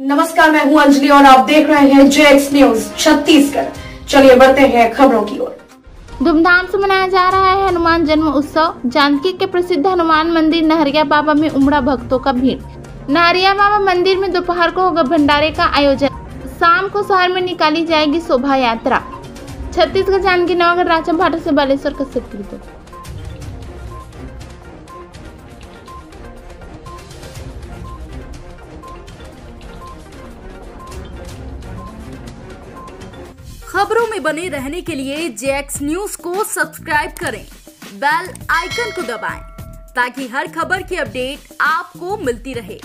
नमस्कार, मैं हूँ अंजलि और आप देख रहे हैं जे एक्स न्यूज़ छत्तीसगढ़। चलिए बढ़ते हैं खबरों की ओर। धूमधाम से मनाया जा रहा है हनुमान जन्म उत्सव। जानकी के प्रसिद्ध हनुमान मंदिर नहरिया बाबा में उमड़ा भक्तों का भीड़। नहरिया बाबा मंदिर में दोपहर को होगा भंडारे का आयोजन। शाम को शहर में निकाली जाएगी शोभा यात्रा। छत्तीसगढ़, जानकी, नवागढ़ राजा भाटा से बालेश्वर का सिर्फ़ खबरों में बने रहने के लिए जेएक्स न्यूज़ को सब्सक्राइब करें, बेल आइकन को दबाएँ, ताकि हर खबर की अपडेट आपको मिलती रहे।